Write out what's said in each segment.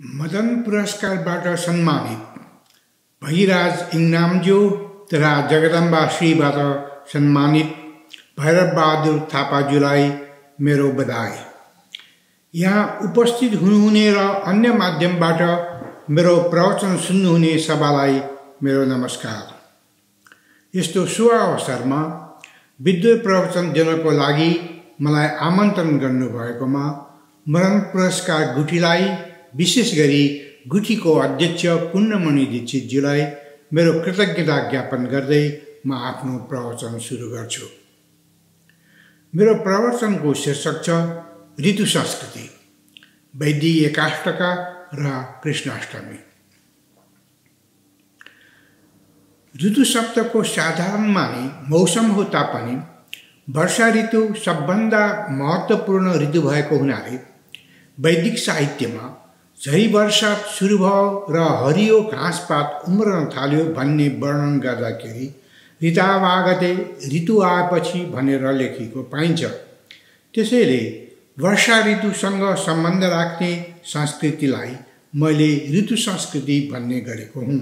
मदन पुरस्कारबाट सम्मानित भैराज इङनामज्यू तथा जगदम्बा श्रीबाट सम्मानित भैरवबहादुर थापाज्यूलाई मेरो बधाई। यहाँ उपस्थित हुनुहुने र अन्य माध्यमबाट मेरो प्रवचन सुन्नुहुने सभालाई मेरो नमस्कार। यस्तो शुभ अवसरमा विद्युत प्रवचन दिनको लागि मलाई आमन्त्रण गर्नुभएकोमा मरण पुरस्कार गुठीलाई विशेष गरी गुठीको अध्यक्ष पुण्यमणि दीक्षितज्यूलाई मेरो कृतज्ञता ज्ञापन गर्दै म आफ्नो प्रवचन सुरु गर्छु। मेरो प्रवचनको शीर्षक छ ऋतु संस्कृति वैद्य एकाष्टका र कृष्णाष्टमी। ऋतु शब्दको साधारण माने मौसम हो तापनि वर्षा ऋतु सबभन्दा महत्त्वपूर्ण ऋतु भएको हुनाले वैदिक साहित्यमा झै वर्षा सुरु भयो र हरियो घाँसपात उम्रन थाल्यो भन्ने वर्णन गर्दाखेरि ऋतावागते ऋतु आएपछि भनेर लेखिएको पाइन्छ। त्यसैले वर्षा ऋतुसँग सम्बन्ध राख्ने संस्कृतिलाई मैले ऋतु संस्कृति भन्ने गरेको हुँ।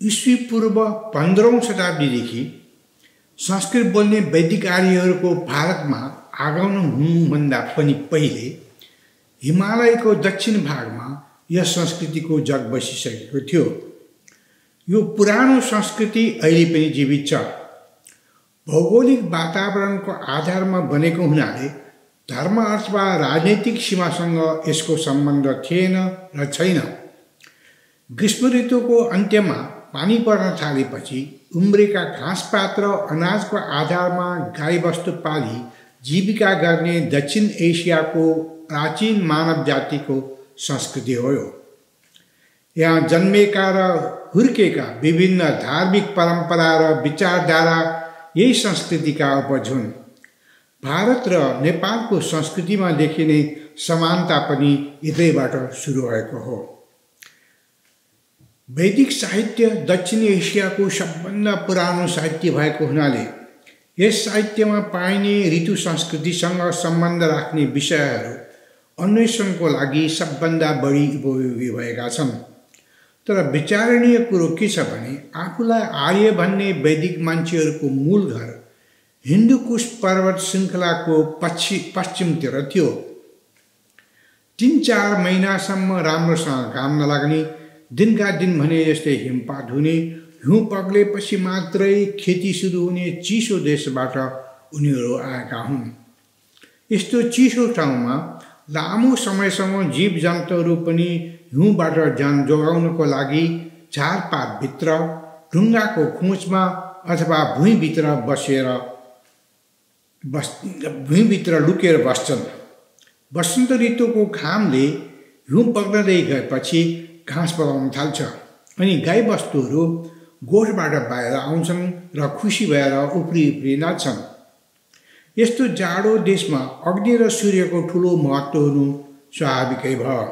इस्वी पूर्व पन्ध्रौँ शताब्दीदेखि संस्कृत बोल्ने वैदिक आर्यहरूको भारतमा आगमन हुनुभन्दा पनि पहिले हिमालयको दक्षिण भागमा यस संस्कृतिको जग बसिसकेको थियो। यो पुरानो संस्कृति अहिले पनि जीवित छ। भौगोलिक वातावरणको आधारमा बनेको हुनाले धर्म अथवा राजनैतिक सीमासँग यसको सम्बन्ध थिएन र छैन। ग्रीष्म ऋतुको अन्त्यमा पानी पर्न थालेपछि उम्रेका घाँसपात र अनाजको आधारमा गाईबस्तु पाली जीविका गर्ने दक्षिण एसियाको प्राचीन मानव जातिको संस्कृति हो यहाँ जन्मेका र हुर्केका विभिन्न धार्मिक परम्परा र विचारधारा यही संस्कृतिका उपज हुन्। भारत र नेपालको संस्कृतिमा देखिने समानता पनि यतैबाट सुरु भएको हो। वैदिक साहित्य दक्षिण एसियाको सबभन्दा पुरानो साहित्य भएको हुनाले यस साहित्यमा पाइने ऋतु संस्कृतिसँग सम्बन्ध राख्ने विषयहरू अन्वेषणको लागि सबभन्दा बढी उपयोगी भएका छन्। तर विचारणीय कुरो के छ भने आफूलाई आर्य भन्ने वैदिक मान्छेहरूको मूल घर हिन्दुकुश पर्वत श्रृङ्खलाको पश्चि पश्चिमतिर थियो। तिन चार महिनासम्म राम्रोसँग काम नलाग्ने दिनका दिन भने जस्तै हिमपात हुने हिउँ पग्लेपछि मात्रै खेती सुरु हुने चिसो देशबाट उनीहरू आएका हुन्। यस्तो चिसो ठाउँमा लामो समयसम्म जीव जन्तुहरू पनि हिउँबाट ज्यान जोगाउनको लागि झारपातभित्र ढुङ्गाको खोचमा अथवा भुइँभित्र बसेर बस् भुइँभित्र लुकेर बस्छन्। वसन्त ऋतुको घामले हिउँ पग्दै गएपछि घाँस पकाउन थाल्छ। अनि गाईबस्तुहरू गोठबाट बाहिर आउँछन् र खुसी भएर उफ्री उफ्री नाच्छन्। यस्तो जाडो देशमा अग्नि र सूर्यको ठुलो महत्त्व हुनु स्वाभाविकै भयो।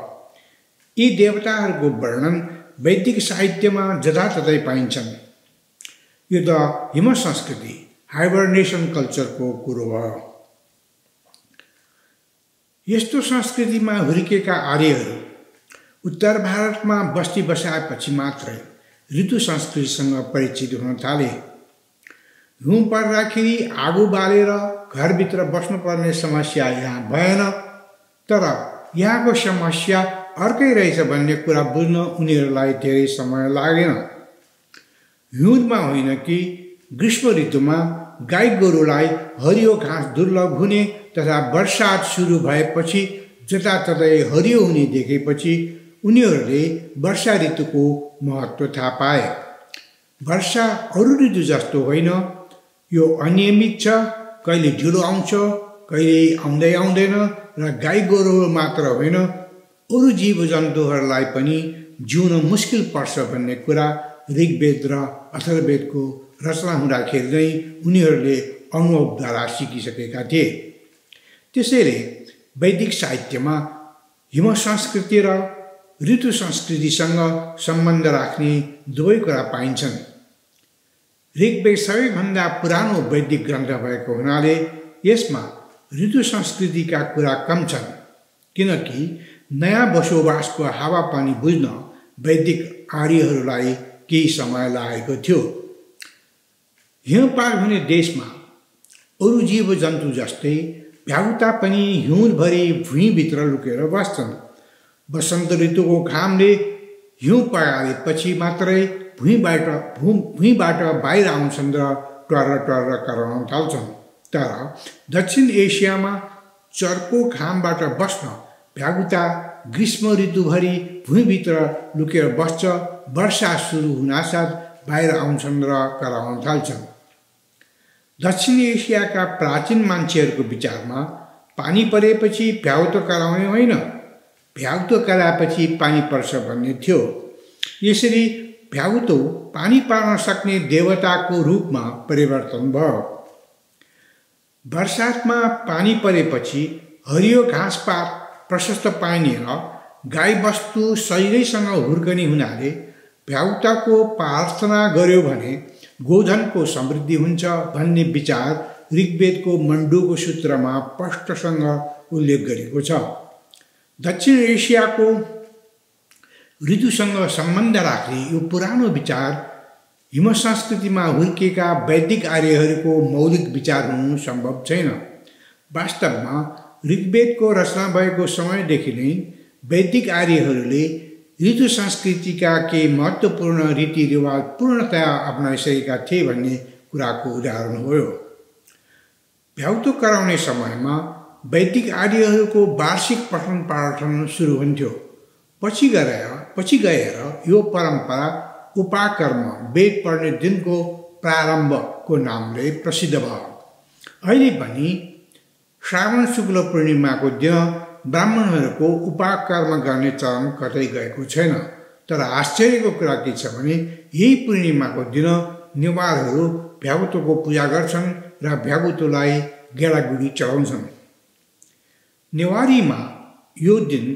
यी देवताहरूको वर्णन वैदिक साहित्यमा जताततै पाइन्छन्। यो त हिम संस्कृति हाइबरनेसन कल्चरको कुरो भयो यस्तो संस्कृतिमा हुर्केका आर्यहरू उत्तर भारतमा बस्ती बसाएपछि मात्रै ऋतु संस्कृतिसँग परिचित हुन थाले। हिउँ पर्दाखेरि आगो बालेर घरभित्र बस्नुपर्ने समस्या यहाँ भएन तर यहाँको समस्या अर्कै रहेछ भन्ने कुरा बुझ्न उनीहरूलाई धेरै समय लागेन। हिउँदमा होइन कि ग्रीष्म ऋतुमा गाई गोरुलाई हरियो घाँस दुर्लभ हुने तथा वर्षात सुरु भएपछि जताततै हरियो हुने देखेपछि उनीहरूले वर्षा ऋतुको महत्त्व थाहा पाए। वर्षा अरू ऋतु जस्तो होइन। यो अनियमित छ कहिले ढिलो आउँछ कहिले आउँदै आउँदैन र गाई गोरु मात्र होइन। अरू जीव जन्तुहरूलाई पनि जिउन मुस्किल पर्छ भन्ने कुरा ऋग्वेद र अथर्वेदको रचना हुँदाखेरि नै उनीहरूले अनुभवद्वारा सिकिसकेका थिए। त्यसैले वैदिक साहित्यमा हिम संस्कृति र ऋतु संस्कृतिसँग सम्बन्ध राख्ने दुवै कुरा पाइन्छन्। ऋग्वेद सबैभन्दा पुरानो वैदिक ग्रन्थ भएको हुनाले यसमा ऋतु संस्कृतिका कुरा कम छन् किनकि नयाँ बसोबासको हावापानी बुझ्न वैदिक आर्यहरूलाई केही समय लागेको थियो। हिउँपाल हुने देशमा अरू जीव जन्तु जस्तै भ्याउता पनि हिउँभरि भुइँभित्र लुकेर बस्छन्। वसन्त ऋतुको घामले हिउँ पगालेपछि मात्रै भुइँबाट भू भुइँबाट बाहिर आउँछन् र टर टर कराउन थाल्छन्। तर दक्षिण एसियामा चर्को घामबाट बस्न भ्यागुता ग्रीष्म ऋतुभरि भुइँभित्र लुकेर बस्छ वर्षा सुरु हुनासाथ बाहिर आउँछन् र कराउन थाल्छन्। दक्षिण एसियाका प्राचीन मान्छेहरूको विचारमा पानी परेपछि भ्याउतो कराउने होइन। भ्याउतो कराएपछि पानी पर्छ भन्ने थियो। यसरी भ्याउतो पानी पार्न सक्ने देवताको रूपमा परिवर्तन भयो। वर्षातमा पानी परेपछि हरियो घाँसपात प्रशस्त पाइने र गाईबस्तु सहिलैसँग हुर्कने हुनाले भ्याउताको प्रार्थना गर्यो भने गोधनको समृद्धि हुन्छ भन्ने विचार ऋग्वेदको मण्डुको सूत्रमा स्पष्टसँग उल्लेख गरेको छ। दक्षिण एसियाको ऋतुसँग सम्बन्ध राख्ने यो पुरानो विचार हिम संस्कृतिमा हुर्किएका वैदिक आर्यहरूको मौलिक विचार हुनु सम्भव छैन वास्तवमा ऋग्वेदको रचना भएको समयदेखि नै वैदिक आर्यहरूले ऋतु संस्कृतिका केही महत्त्वपूर्ण रीतिरिवाज पूर्णतया अप्नाइसकेका थिए भन्ने कुराको उदाहरण हो भ्याउतो कराउने समयमा वैदिक आर्यहरूको वार्षिक पठन पाठन सुरु हुन्थ्यो पछि गएर पछि गएर यो परम्परा उपाकर्म वेद पढ्ने दिनको प्रारम्भको नामले प्रसिद्ध भयो। अहिले पनि श्रावण शुक्ल पूर्णिमाको दिन ब्राह्मणहरूको उपाकर्म गर्ने चलन कतै गएको छैन। तर आश्चर्यको कुरा के छ भने यही पूर्णिमाको दिन नेवारहरू भ्यागुतोको पूजा गर्छन् र भ्यागुतोलाई गेडागुडी चढाउँछन्। नेवारीमा यो दिन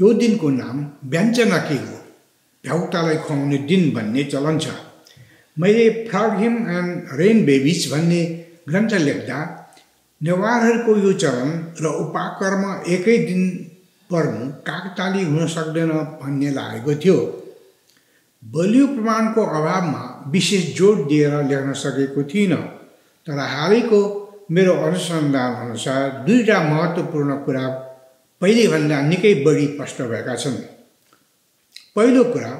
यो दिनको नाम व्यञ्जना के हो। भ्याउतालाई खुवाउने दिन भन्ने चलन छ। मैले frog him and rain babies भन्ने ग्रन्थ लेख्दा नेवारहरूको यो चलन र उपाकर्म एकै दिन पर्नु काकताली हुन सक्दैन भन्ने लागेको थियो। बलियो प्रमाणको अभावमा विशेष जोड दिएर लेख्न सकेको थिइनँ तर हालैको मेरो अनुसन्धान अनुसार दुईवटा महत्त्वपूर्ण कुरा पहिलेभन्दा निकै बढी स्पष्ट भएका छन्। पहिलो कुरा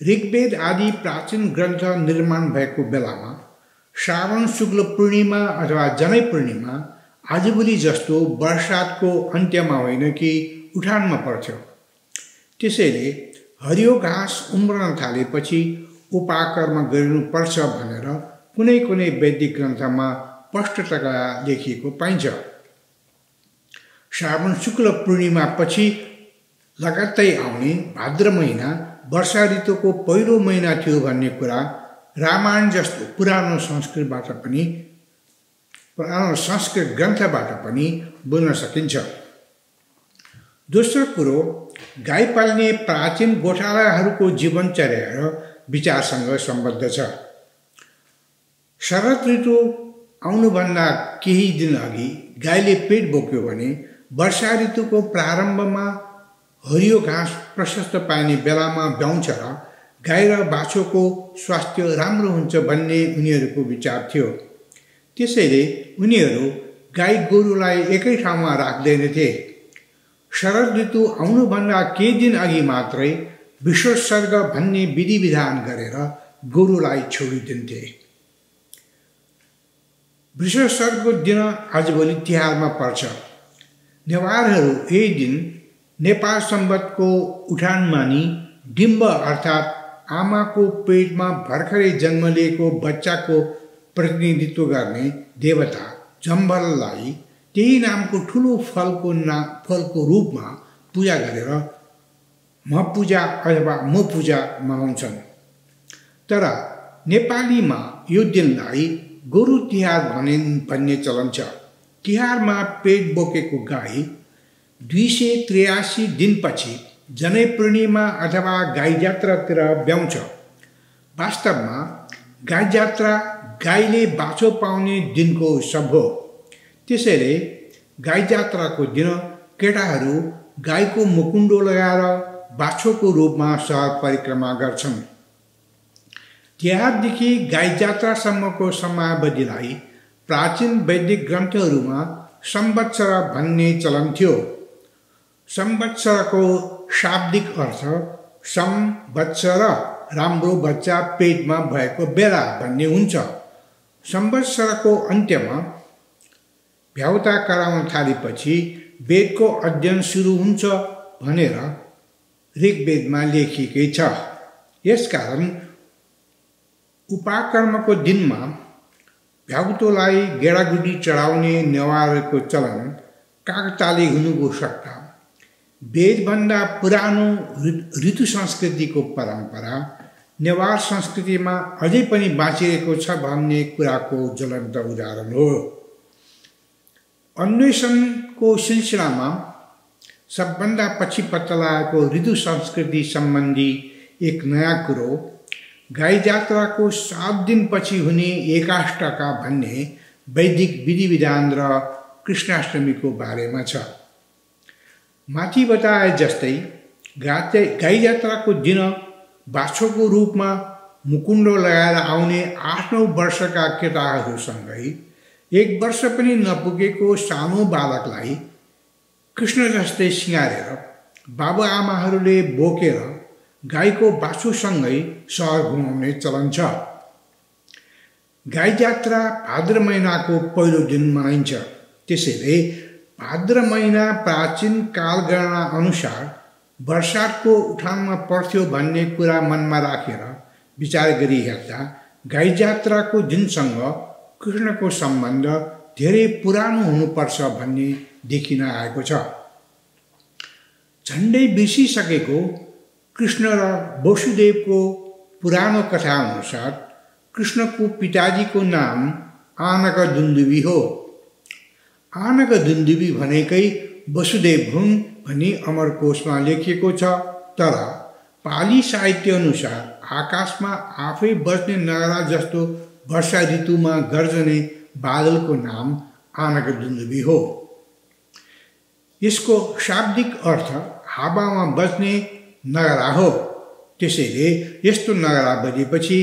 ऋग्वेद आदि प्राचीन ग्रन्थ निर्माण भएको बेलामा श्रावण शुक्ल पूर्णिमा अथवा जनै पूर्णिमा आजभोलि जस्तो वर्षातको अन्त्यमा होइन कि उठानमा पर्थ्यो। त्यसैले हरियो घाँस उम्रन थालेपछि उपाकर्म गरिनुपर्छ भनेर कुनै कुनै वैदिक ग्रन्थमा स्पष्टतया लेखिएको पाइन्छ। श्रावण शुक्ल पूर्णिमापछि लगात्तै आउने भाद्र महिना वर्षा ऋतुको पहिलो महिना थियो भन्ने कुरा रामायण जस्तो पुरानो संस्कृतबाट पनि पुरानो संस्कृत ग्रन्थबाट पनि बुझ्न सकिन्छ। दोस्रो कुरो गाई पाल्ने प्राचीन गोठालाहरूको जीवनचर्या र विचारसँग सम्बद्ध छ। शरद ऋतु आउनुभन्दा केही दिन अघि गाईले पेट बोक्यो भने वर्षा ऋतुको प्रारम्भमा हरियो घाँस प्रशस्त पाइने बेलामा ब्याउँछ र गाई र बाछोको स्वास्थ्य राम्रो हुन्छ भन्ने उनीहरूको विचार थियो। त्यसैले उनीहरू गाई गोरुलाई एकै ठाउँमा राख्दैनथे शरद ऋतु आउनुभन्दा केही दिन अघि मात्रै विश्वसर्ग भन्ने विधि विधान गरेर गोरुलाई छोडिदिन्थे। विश्वसर्गको दिन आजभोलि तिहारमा पर्छ। नेवारहरू यही दिन नेपाल सम्बतको उठान मानि डिम्ब अर्थात् आमाको पेटमा भर्खरै जन्म लिएको बच्चाको प्रतिनिधित्व गर्ने देवता जम्बललाई त्यही नामको ठुलो फलको ना फलको रूपमा पूजा गरेर म पूजा अथवा म पूजा मनाउँछन्। तर नेपालीमा यो दिनलाई गोरु तिहार भने भन्ने चलन छ। तिहारमा पेट बोकेको गाई दुई सय त्रियासी दिनपछि जनै पूर्णिमा अथवा गाई जात्रातिर ब्याउँछ। वास्तवमा गाई जात्रा गाईले बाछो पाउने दिनको उत्सव हो। त्यसैले गाई जात्राको दिन केटाहरू गाईको मुकुण्डो लगाएर बाछोको रूपमा सहर परिक्रमा गर्छन्। तिहारदेखि गाई जात्रासम्मको समयावधिलाई प्राचीन वैदिक ग्रन्थहरूमा संवत्सर भन्ने चलन थियो। संवत्सरको शाब्दिक अर्थ संवत्सर राम्रो बच्चा पेटमा भएको बेला भन्ने हुन्छ। संवत्सरको अन्त्यमा भ्याउता कराउन थालेपछि वेदको अध्ययन सुरु हुन्छ भनेर ऋग्वेदमा लेखिएकै छ। यसकारण उपाकर्मको दिनमा भ्याउतोलाई गेडागुडी चढाउने नेवारको चलन कागताली हुनुको सट्टा वेदभन्दा पुरानो ऋतु संस्कृतिको परम्परा नेवार संस्कृतिमा अझै पनि बाँचिरहेको छ भन्ने कुराको ज्वलन्त उदाहरण हो। अन्वेषणको सिलसिलामा सबभन्दा पछि पत्ता लागेको ऋतु संस्कृति सम्बन्धी एक नयाँ कुरो गाई जात्राको सात दिनपछि हुने एकाष्टका भन्ने वैदिक विधि विधान र कृष्णाष्टमीको बारेमा छ। माथि बताए जस्तै गाते गाई जात्राको दिन बाछोको रूपमा मुकुण्डो लगाएर आउने आठ नौ वर्षका केटाहरूसँगै एक वर्ष पनि नपुगेको सानो बालकलाई कृष्ण जस्तै सिँगारेर बाबुआमाहरूले बोकेर गाईको बाछुसँगै सहर घुमाउने चलन छ। गाई जात्रा भाद्र महिनाको पहिलो दिन मनाइन्छ। त्यसैले भाद्र महिना प्राचीन कालगणना अनुसार वर्षाको उठानमा पर्थ्यो भन्ने कुरा मनमा राखेर विचार गरी हेर्दा गाई जात्राको दिनसँग कृष्णको सम्बन्ध धेरै पुरानो हुनुपर्छ भन्ने देखिन आएको छ। झन्डै बिर्सिसकेको कृष्ण र वसुदेवको पुरानो कथा अनुसार कृष्णको पिताजीको नाम आनक दुन्दुबी हो। आनक दुन्दुबी भनेकै वसुदेव हुन् भनी अमरकोशमा लेखिएको छ, तर पाली साहित्य अनुसार आकाशमा आफै बस्ने नगरा जस्तो वर्षा ऋतुमा गर्जने बादलको नाम आनक दुन्दुबी हो। यसको शाब्दिक अर्थ हावामा बज्ने नगरा हो। त्यसैले यस्तो नगरा बजेपछि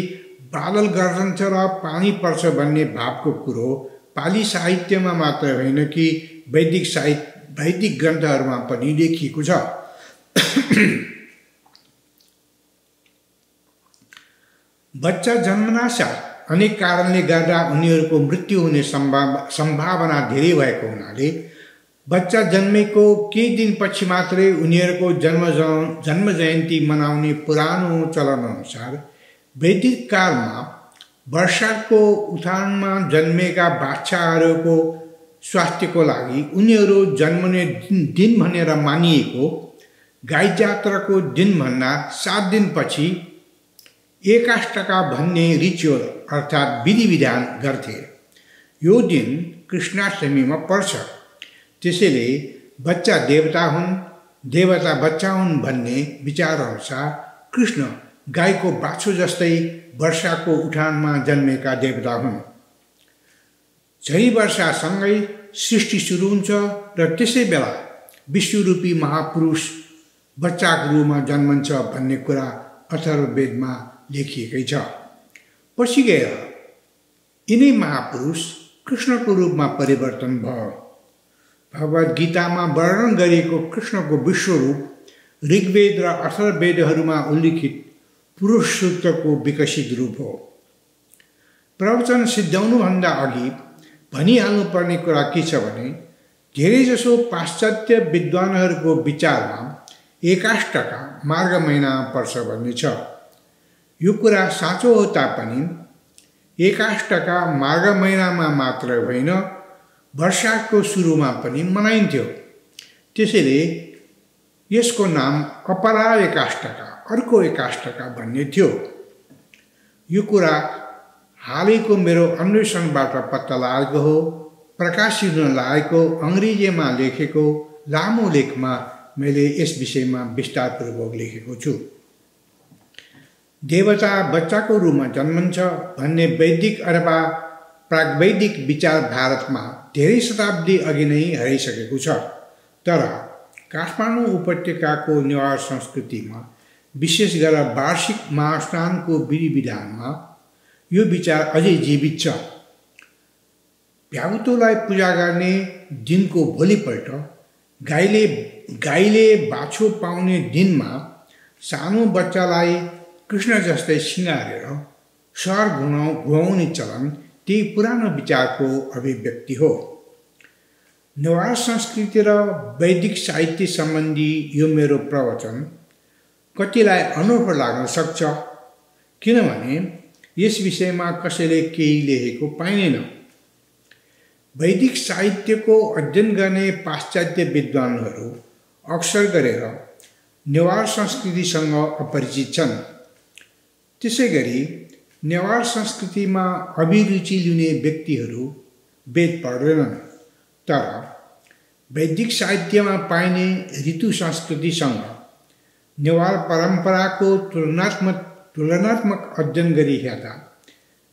बादल गर्जन्छ र पानी पर्छ भन्ने भावको कुरो पाली साहित्यमा मात्र होइन कि वैदिक साहित्य वैदिक ग्रन्थहरूमा पनि लेखिएको छ। बच्चा जन्मनासाथ अनेक कारणले गर्दा उनीहरूको मृत्यु हुने सम्भाव सम्भावना धेरै भएको हुनाले बच्चा जन्मेको केही दिनपछि मात्रै उनीहरूको जन्म जन्म जयन्ती मनाउने पुरानो चलनअनुसार वैदिक कालमा वर्षाको उठानमा जन्मेका बाछाहरूको स्वास्थ्यको लागि उनीहरू जन्मने दिन भनेर मानिएको गाई जात्राको दिनभन्दा सात दिनपछि एकाष्टका भन्ने रिचुअल अर्थात् विधि विधान गर्थे। यो दिन कृष्णाष्टमीमा पर्छ। त्यसैले बच्चा देवता हुन् देवता बच्चा हुन् भन्ने विचारअनुसार कृष्ण गाईको बाछो जस्तै वर्षाको उठानमा जन्मेका देवता हुन्। झै वर्षासँगै सृष्टि सुरु हुन्छ र त्यसै बेला विश्वरूपी महापुरुष बच्चाको रूपमा जन्मन्छ भन्ने कुरा अथर्ववेदमा लेखिएकै छ। पछि गएर यिनै महापुरुष कृष्णको रूपमा परिवर्तन भयो। भगवद् गीतामा वर्णन गरिएको कृष्णको विश्वरूप ऋग्वेद र अथर्वेदहरूमा उल्लिखित पुरुष सूत्रको विकसित रूप हो। प्रवचन सिद्ध्याउनुभन्दा अघि भनिहाल्नुपर्ने कुरा के छ भने धेरैजसो पाश्चात्य विद्वानहरूको विचारमा एकाष्टका मार्ग महिनामा पर्छ भन्ने छ। यो कुरा साँचो हो तापनि एकाष्टका मार्ग महिनामा मात्र होइन वर्षाको सुरुमा पनि मनाइन्थ्यो। त्यसैले यसको नाम अपरा एकाष्टका अर्को एकाष्टका भन्ने थियो। यो कुरा हालैको मेरो अन्वेषणबाट पत्ता लागेको हो प्रकाशित हुन लागेको अङ्ग्रेजीमा लेखेको लामो लेखमा मैले यस विषयमा विस्तारपूर्वक लेखेको छु। देवता बच्चाको रूपमा जन्मन्छ भन्ने वैदिक अथवा प्राग्वैदिक विचार भारतमा धेरै शताब्दी अघि नै हराइसकेको छ। तर काठमाडौँ उपत्यकाको नेवार संस्कृतिमा विशेष गरेर वार्षिक महास्नानको विधि विधानमा यो विचार अझै जीवित छ। भ्याउतोलाई पूजा गर्ने दिनको भोलिपल्ट गाईले गाईले बाछो पाउने दिनमा सानो बच्चालाई कृष्ण जस्तै सिँगारेर सहर घुमाउ घुमाउने चलन त्यही पुरानो विचारको अभिव्यक्ति हो। नेवार संस्कृति र वैदिक साहित्य सम्बन्धी यो मेरो प्रवचन कतिलाई अनौठो लाग्न सक्छ? किनभने यस विषयमा कसैले केही लेखेको पाइँदैन। वैदिक साहित्यको अध्ययन गर्ने पाश्चात्य विद्वानहरू अक्सर गरेर नेवार संस्कृतिसँग अपरिचित छन्। त्यसै गरी नेवार संस्कृतिमा अभिरुचि लिने व्यक्तिहरू वेद पढ्दैनन् तर वैदिक साहित्यमा पाइने ऋतु संस्कृतिसँग नेवार परम्पराको तुलनात्मक तुलनात्मक अध्ययन गरी हेर्दा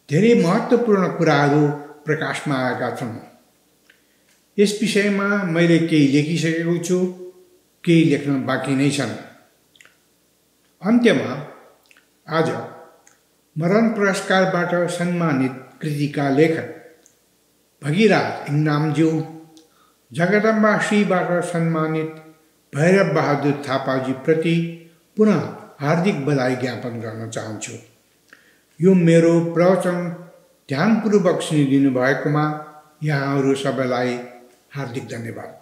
धेरै महत्त्वपूर्ण कुराहरू प्रकाशमा आएका छन्। यस विषयमा मैले केही लेखिसकेको छु केही लेख्न बाँकी नै छन्। अन्त्यमा आज मरण पुरस्कारबाट सम्मानित कृतिका लेखक भगिराज इङनामज्यू जगदम्बा श्रीबाट सम्मानित भैरव बहादुर थापाजीप्रति पुनः हार्दिक बधाई ज्ञापन गर्न चाहन्छु। यो मेरो प्रवचन ध्यानपूर्वक सुनिदिनु भएकोमा यहाँहरू सबैलाई हार्दिक धन्यवाद।